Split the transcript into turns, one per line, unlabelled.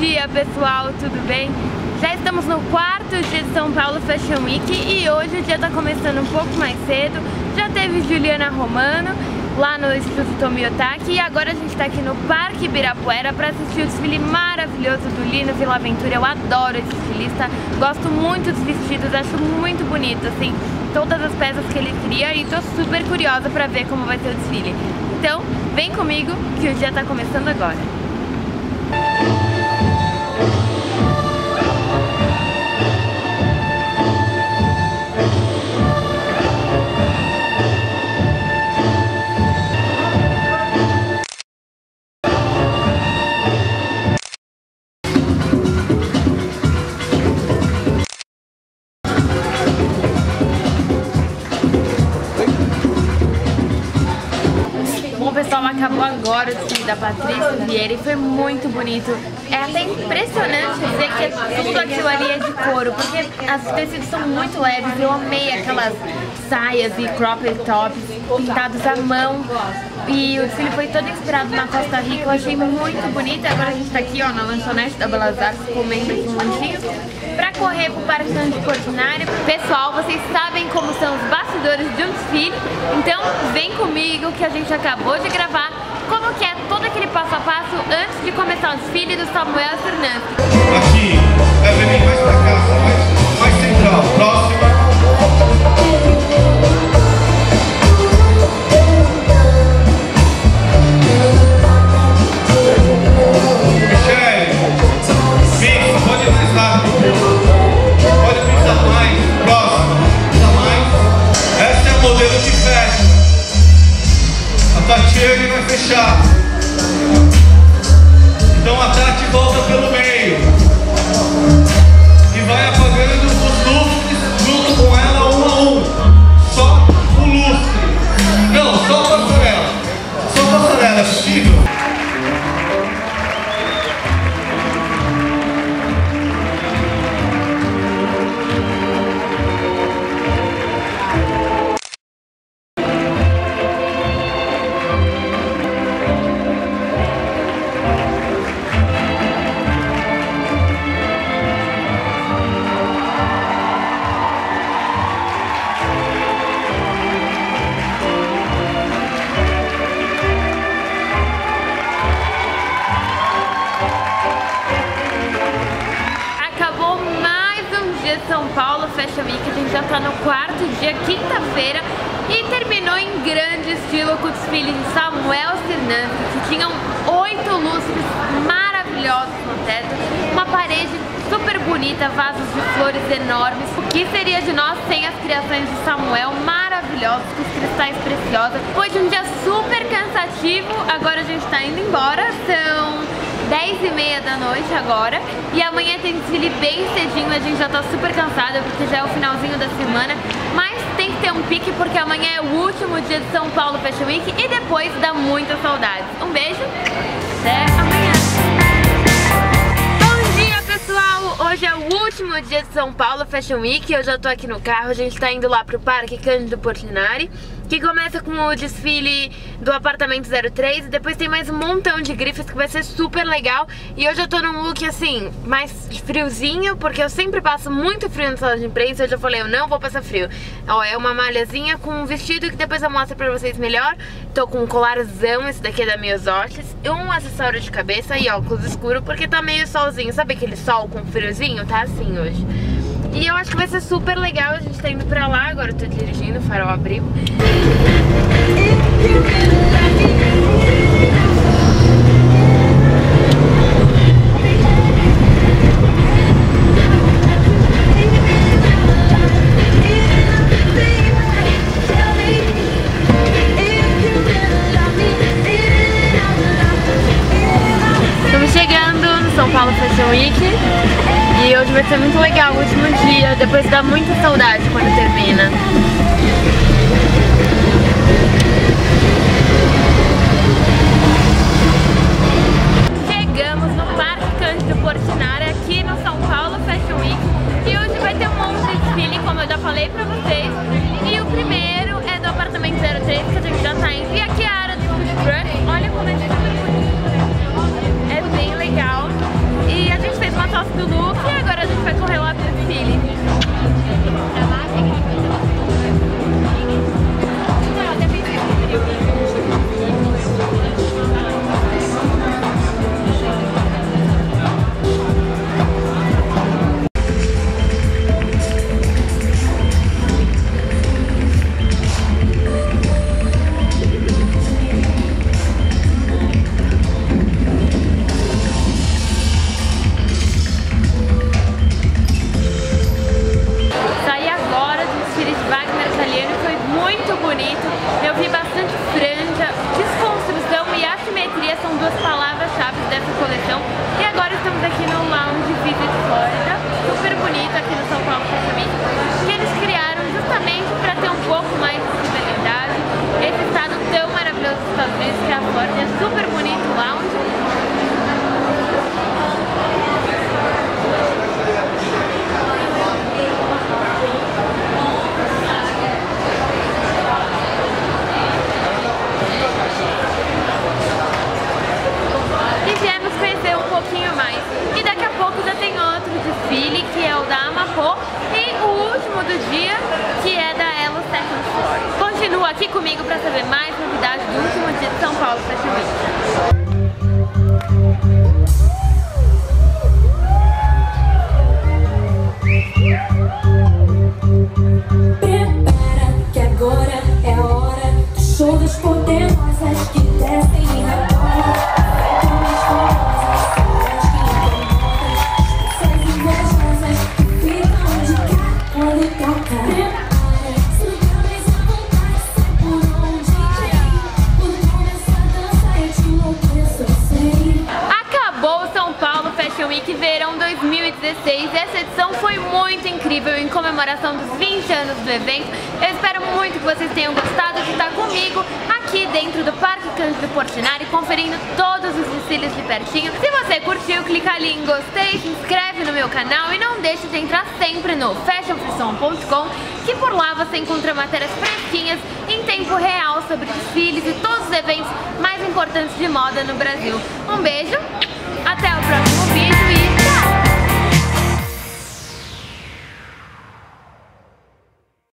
dia pessoal, tudo bem? Já estamos no quarto dia de São Paulo Fashion Week e hoje o dia está começando um pouco mais cedo. Já teve Juliana Romano lá no Instituto Tomiotaki e agora a gente está aqui no Parque Ibirapuera para assistir o desfile maravilhoso do Lino Vilaventura. Eu adoro esse estilista, gosto muito dos vestidos, acho muito bonito, assim, todas as peças que ele cria e estou super curiosa para ver como vai ser o desfile. Então, vem comigo que o dia está começando agora. Agora o desfile da Patrícia Vieira e foi muito bonito. É até impressionante ver que tudo aquilo ali é de couro, porque os tecidos são muito leves. Eu amei aquelas saias e cropped tops pintados à mão. E o desfile foi todo inspirado na Costa Rica, eu achei muito bonito. Agora a gente tá aqui ó, na lanchonete da Belas Artes comendo aqui um lanchinho pra correr pro Parque de Portinari. Pessoal, vocês sabem como são os bastidores de um desfile, então vem comigo que a gente acabou de gravar como que é todo aquele passo a passo antes de começar o desfile do Samuel Fernandes.
Aqui, é bem mais pra cá, mais, mais central, próxima. Fechar. Então a
quarto dia, quinta-feira, e terminou em grande estilo com o desfile de Samuel Fernandes, que tinham oito lustres maravilhosos no teto, uma parede super bonita, vasos de flores enormes. O que seria de nós sem as criações de Samuel maravilhosos, com os cristais preciosos? Foi um dia super cansativo, agora a gente tá indo embora, são 10 e meia da noite agora. E amanhã tem desfile bem cedinho, a gente já tá super cansada porque já é o finalzinho da semana. Mas tem que ter um pique porque amanhã é o último dia de São Paulo Fashion Week E depois dá muita saudade. Um beijo, até amanhã. Bom dia pessoal, hoje é o último dia de São Paulo Fashion Week Eu já tô aqui no carro, a gente tá indo lá pro Parque Cândido Portinari que começa com o desfile do apartamento 03 e depois tem mais um montão de grifes que vai ser super legal. E hoje eu tô num look assim, mais friozinho, porque eu sempre passo muito frio na sala de imprensa. Hoje eu falei, eu não vou passar frio. Ó, é uma malhazinha com um vestido que depois eu mostro pra vocês melhor. Tô com um colarzão, esse daqui é da Miosotis, um acessório de cabeça e óculos escuro, porque tá meio solzinho. Sabe aquele sol com friozinho? Tá assim hoje. E eu acho que vai ser super legal, a gente tá indo pra lá, agora eu tô dirigindo, o farol abriu. E hoje vai ser muito legal o último dia, depois dá muita saudade quando termina.
Poderosas que descem e rebolam. Ficam as famosas, elas que invejosas que ficam de cara quando toca. Prepara, mais à vontade, por onde ir. Quando começa a dançar, eu te enlouqueço, eu.
Acabou o São Paulo Fashion Week Verão 2016. Essa edição foi muito incrível em comemoração dos 20 anos do evento. Eu espero muito que vocês tenham gostado dentro do Parque Cândido Portinari, conferindo todos os desfiles de pertinho. Se você curtiu, clica ali em gostei, se inscreve no meu canal e não deixe de entrar sempre no fashionfrisson.com que por lá você encontra matérias fresquinhas em tempo real sobre desfiles e todos os eventos mais importantes de moda no Brasil. Um beijo, até o próximo vídeo